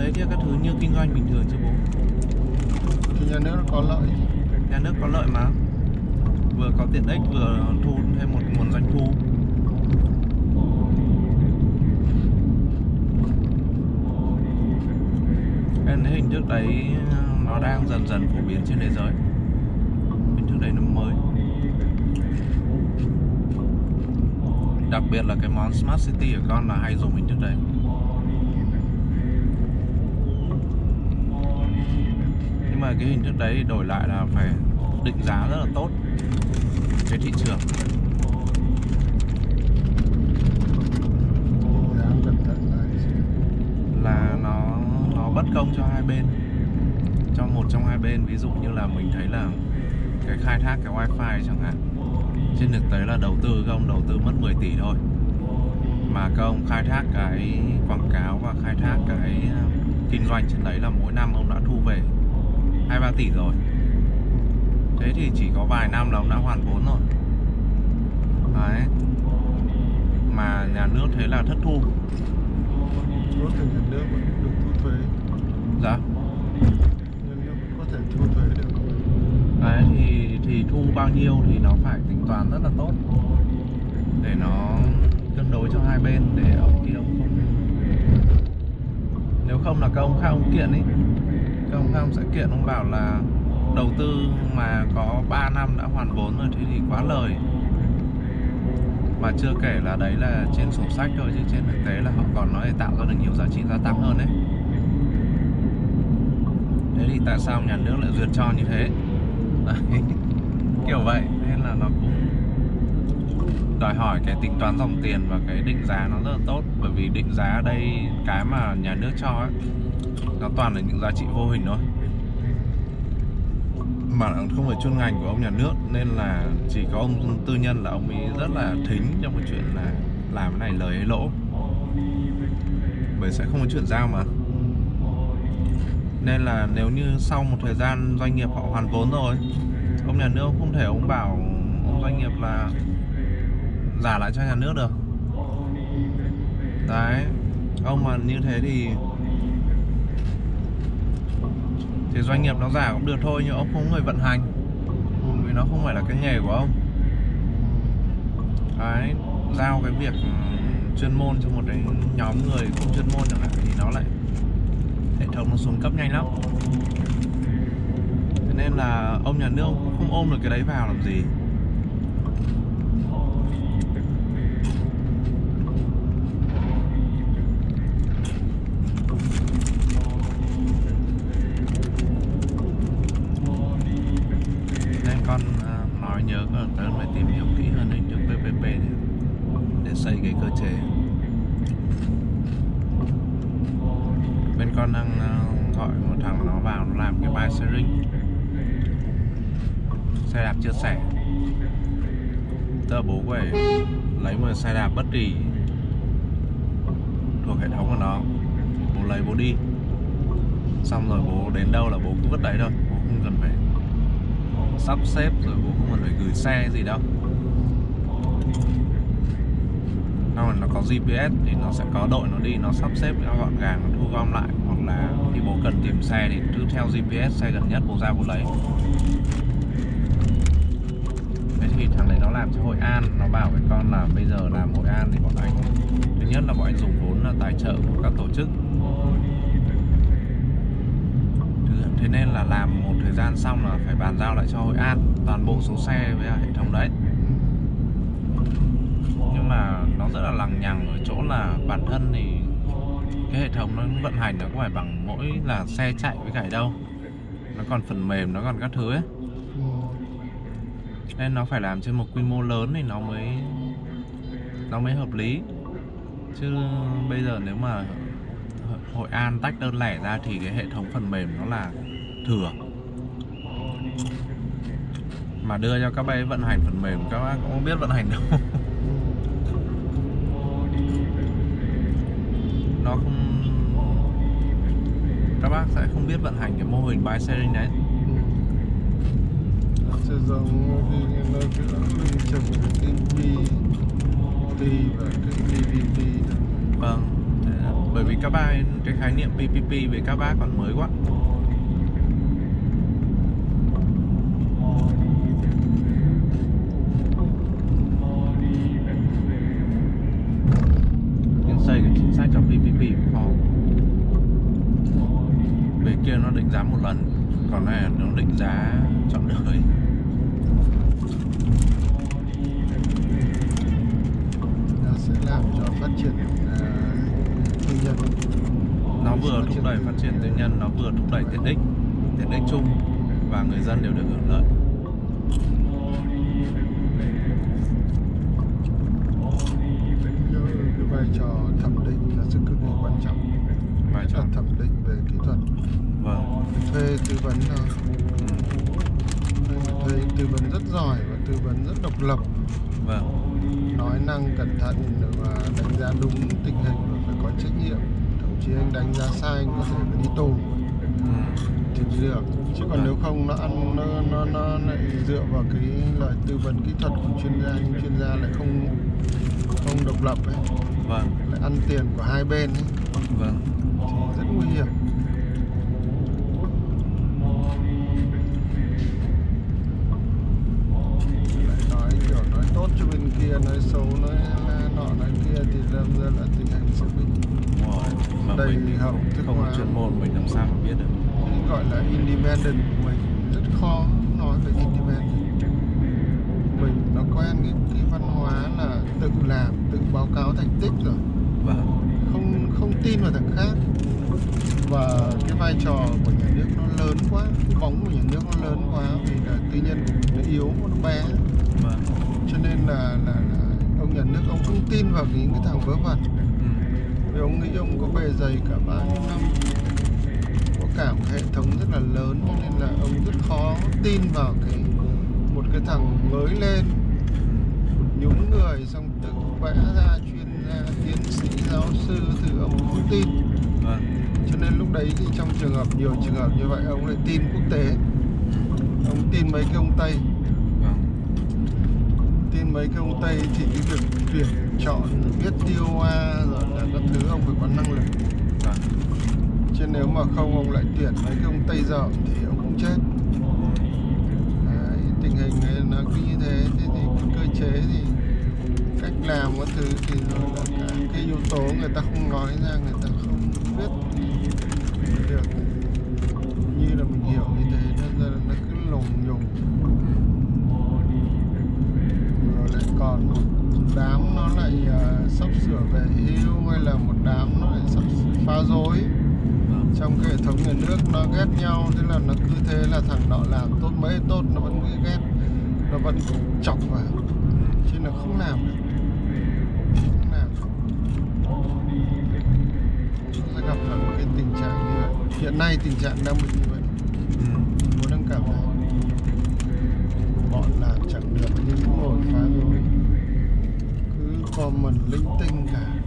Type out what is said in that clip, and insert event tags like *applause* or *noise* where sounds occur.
thuế kia các thứ như kinh doanh bình thường chứ bố? Thì nhà nước nó có lợi. Nhà nước có lợi mà. Vừa có tiện ích vừa thu thêm một nguồn doanh thu. Nên cái hình thức đấy nó đang dần dần phổ biến trên thế giới. Hình thức đấy nó mới. Đặc biệt là cái món Smart City của con là hay dùng hình thức đấy mà cái hình thức đấy đổi lại là phải định giá rất là tốt cái thị trường. Là nó nó bất công cho hai bên. Cho một trong hai bên, ví dụ như là mình thấy là cái khai thác cái wifi chẳng hạn. Trên thực tế là đầu tư các ông đầu tư mất 10 tỷ thôi. Mà các ông khai thác cái quảng cáo và khai thác cái ờ, kinh doanh trên đấy là mỗi năm ông đã thu về hai ba tỷ rồi. Thế thì chỉ có vài năm là ông đã hoàn vốn rồi. Đấy. Mà nhà nước thế là thất thu. Có thể nhà nước vẫn được thu thuế. Dạ. Nhà nước vẫn có thể thu thuế được. Đấy thì thì thu bao nhiêu thì nó phải tính toán rất là tốt. Để nó cân đối cho hai bên để ông kia ông không nếu không là các ông khác ông kiện ấy ông khác ông sẽ kiện, ông bảo là đầu tư mà có 3 năm đã hoàn vốn rồi thế thì quá lời. Mà chưa kể là đấy là trên sổ sách thôi, chứ trên thực tế là họ còn nói tạo ra được nhiều giá trị gia tăng hơn đấy. Thế thì tại sao nhà nước lại duyệt cho như thế? Đấy. *laughs* kiểu vậy. Nên là nó cũng đòi hỏi cái tính toán dòng tiền và cái định giá nó rất là tốt. Bởi vì định giá ở đây, cái mà nhà nước cho ấy nó toàn là những giá trị vô hình thôi. Mà không phải chuyên ngành của ông nhà nước, nên là chỉ có ông tư nhân là ông ấy rất là thính trong cái chuyện là làm cái này lời hay lỗ. Bởi sẽ không có chuyện giao mà. Nên là nếu như sau một thời gian doanh nghiệp họ hoàn vốn rồi, ông nhà nước không thể ông bảo ông doanh nghiệp là giả lại cho nhà nước được. Đấy, ông mà như thế thì thì doanh nghiệp nó giả cũng được thôi, nhưng ông không người vận hành. Ừ, vì nó không phải là cái nghề của ông. Đấy, giao cái việc ừ, chuyên môn cho một cái nhóm người không chuyên môn chẳng hạn, thì nó lại hệ thống nó xuống cấp nhanh lắm. Thế nên là ông nhà nước cũng không ôm được cái đấy vào làm gì nên con à, nói nhớ ở tớ phải tìm hiểu kỹ hơn hình thức PPP để, để xây cái cơ chế. Bên con đang à, gọi một thằng nó vào nó làm cái bike sharing. Xe đạp chia sẻ. Tớ bố phải lấy một xe đạp bất kỳ thuộc hệ thống của nó. Bố lấy bố đi. Xong rồi bố đến đâu là bố cứ vứt đấy thôi bố không cần phải sắp xếp rồi bố không cần phải gửi xe gì đâu. Nó mà nó có GPS thì nó sẽ có đội nó đi, nó sắp xếp nó gọn gàng, nó thu gom lại. Hoặc là khi bố cần tìm xe thì cứ theo GPS xe gần nhất bố ra bố lấy. Thế thì thằng đấy nó làm cho Hội An, nó bảo với con là bây giờ làm Hội An thì bọn anh, thứ nhất là bọn anh dùng vốn là tài trợ của các tổ chức thế nên là làm một thời gian xong là phải bàn giao lại cho Hội An, toàn bộ số xe với hệ thống đấy. Nhưng mà nó rất là lằng nhằng ở chỗ là bản thân thì cái hệ thống nó vận hành nó không phải bằng mỗi là xe chạy với cải đâu. Nó còn phần mềm, nó còn các thứ ấy. Nên nó phải làm trên một quy mô lớn thì nó mới nó mới hợp lý. Chứ bây giờ nếu mà Hội An tách đơn lẻ ra thì cái hệ thống phần mềm nó là thừa. Mà đưa cho các ấy vận hành phần mềm các bác cũng không biết vận hành đâu. *laughs* Nó không các bác sẽ không biết vận hành cái mô hình bike sharing đấy vâng bởi vì các bạn cái khái niệm PPP với các bác còn mới quá. Nhưng xây cái chính sách cho PPP cũng khó về kia nó định giá một lần, còn này nó định giá chọn đời. Nó sẽ làm cho phát triển nhân nó vừa thúc đẩy phát triển tư nhân nó vừa thúc đẩy tiện ích tiện ích chung và người dân đều được hưởng lợi. Vai trò thẩm định là sự cực kỳ quan trọng. Vai trò. Thẩm định về kỹ thuật. Vâng. Thuê tư vấn thôi ừ. Thuê tư vấn rất giỏi và tư vấn rất độc lập. Vâng. Nói năng cẩn thận và đánh giá đúng tình hình có trách nhiệm. Thậm chí anh đánh giá sai anh có thể phải đi tù. Thì mới được. Chứ còn nếu không nó ăn nó nó nó lại dựa vào cái lời tư vấn kỹ thuật của chuyên gia nhưng chuyên gia lại không không độc lập ấy. Vâng. Lại ăn tiền của hai bên ấy. Vâng. Thì rất nguy hiểm. Lại nói kiểu nói tốt cho bên kia nói xấu nói nọ nói kia thì lâm ra là tình hình rồi mà đầy mình hậu thức không hóa chuyên môn mình làm sao mà biết được? Cái gọi là independent của mình rất khó nói về independent. Mình nó quen cái, cái văn hóa là tự làm tự báo cáo thành tích rồi. Vâng. Không không tin vào thằng khác. Và cái vai trò của nhà nước nó lớn quá cái bóng của nhà nước nó lớn quá vì là tư nhân của mình nó yếu nó bé vâng cho nên là là, là ông nhà nước ông không tin vào những cái thằng vớ vẩn. Ừ. vì ông nghĩ ông có bề dày cả bao nhiêu năm có cả một hệ thống rất là lớn cho nên là ông rất khó tin vào cái một cái thằng mới lên. Nhúng người xong tự vẽ ra chuyên gia tiến sĩ giáo sư thì ông không tin. Vâng. Cho nên lúc đấy thì trong trường hợp nhiều trường hợp như vậy ông lại tin quốc tế. Ông tin mấy cái ông tây. Vâng. Tin mấy cái ông tây thì cái việc tuyển chọn biết tiêu hoa rồi là các thứ ông phải có năng lực. Vâng. Chứ nếu mà không ông lại tuyển mấy cái ông tây dở thì ông cũng chết. Đấy, tình hình này nó cứ như thế thế thì cái cơ chế thì cách làm các thứ thì nó là cả cái yếu tố người ta không nói ra người ta không biết được. Như là mình hiểu như thế nên là nó cứ lồng nhùng rồi lại còn một đám nó lại ờ, sắp sửa về hưu hay là một đám nó lại sắp phá dối vâng. trong cái hệ thống nhà nước nó ghét nhau thế là nó cứ thế là thằng nọ làm tốt mấy tốt nó vẫn cứ ghét nó vẫn chọc vào. Chứ nó không làm được. Không làm sẽ gặp phải một cái tình trạng như vậy. Hiện nay tình trạng đang bị như vậy. Ừ. Muốn nâng cảm này. Bọn làm chẳng được nhưng cũng ngồi phá cho mình linh tinh cả.